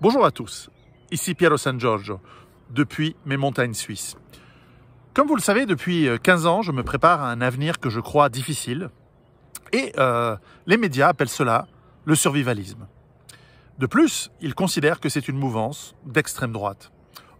Bonjour à tous, ici Piero San Giorgio, depuis mes montagnes suisses. Comme vous le savez, depuis 15 ans, je me prépare à un avenir que je crois difficile, et euh, les médias appellent cela le survivalisme. De plus, ils considèrent que c'est une mouvance d'extrême droite.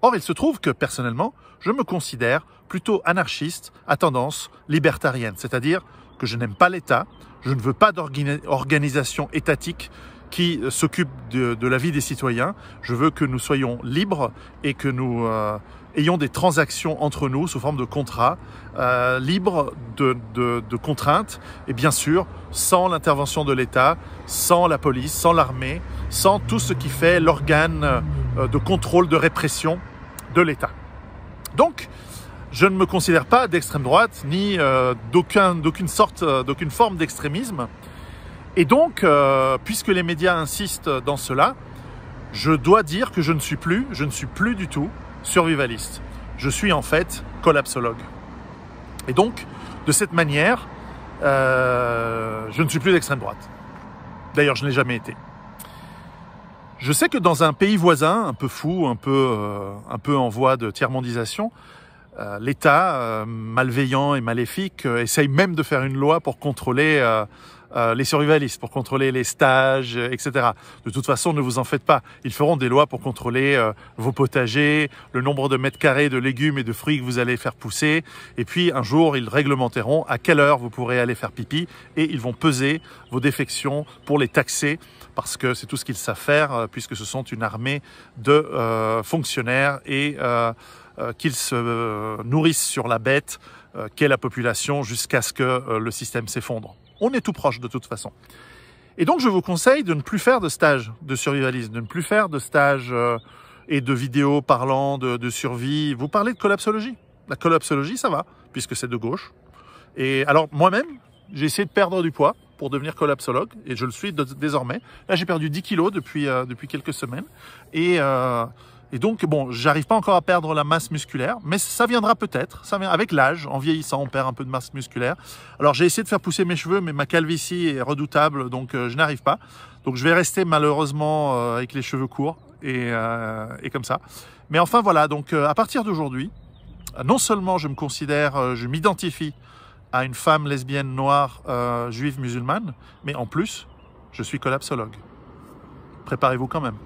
Or, il se trouve que personnellement, je me considère plutôt anarchiste à tendance libertarienne, c'est-à-dire que je n'aime pas l'État, je ne veux pas d'organisation étatique qui s'occupe de, la vie des citoyens. Je veux que nous soyons libres et que nous euh, ayons des transactions entre nous sous forme de contrats, euh, libres de, contraintes et bien sûr sans l'intervention de l'État, sans la police, sans l'armée, sans tout ce qui fait l'organe euh, de contrôle, de répression de l'État. Donc, je ne me considère pas d'extrême droite ni d'aucune sorte, d'aucune forme d'extrémisme. Et donc, euh, puisque les médias insistent dans cela, je dois dire que je ne suis plus, je ne suis plus du tout survivaliste. Je suis en fait collapsologue. Et donc, de cette manière, euh, je ne suis plus d'extrême droite. D'ailleurs, je n'ai jamais été. Je sais que dans un pays voisin, un peu fou, un peu, euh, un peu en voie de tiers-mondisation, l'État, malveillant et maléfique, essaye même de faire une loi pour contrôler euh, les survivalistes pour contrôler les stages, euh, etc. De toute façon, ne vous en faites pas. Ils feront des lois pour contrôler euh, vos potagers, le nombre de mètres carrés de légumes et de fruits que vous allez faire pousser. Et puis, un jour, ils réglementeront à quelle heure vous pourrez aller faire pipi et ils vont peser vos défections pour les taxer parce que c'est tout ce qu'ils savent faire puisque ce sont une armée de fonctionnaires et qu'ils se nourrissent sur la bête qu'est la population jusqu'à ce que le système s'effondre. On est tout proche de toute façon. Et donc je vous conseille de ne plus faire de stage de survivalisme, de ne plus faire de stage euh, et de vidéos parlant de, survie. Vous parlez de collapsologie. La collapsologie, ça va, puisque c'est de gauche. Et alors moi-même, j'ai essayé de perdre du poids pour devenir collapsologue, et je le suis désormais. Là, j'ai perdu 10 kilos depuis, euh, depuis quelques semaines. Et euh, et donc, bon, j'arrive pas encore à perdre la masse musculaire, mais ça viendra peut-être. Ça vient avec l'âge, en vieillissant, on perd un peu de masse musculaire. Alors, j'ai essayé de faire pousser mes cheveux, mais ma calvitie est redoutable, donc euh, je n'arrive pas. Donc, je vais rester malheureusement euh, avec les cheveux courts euh, et comme ça. Mais enfin, voilà. Donc, à partir d'aujourd'hui, non seulement je me considère, je m'identifie à une femme lesbienne noire juive musulmane, mais en plus, je suis collapsologue. Préparez-vous quand même.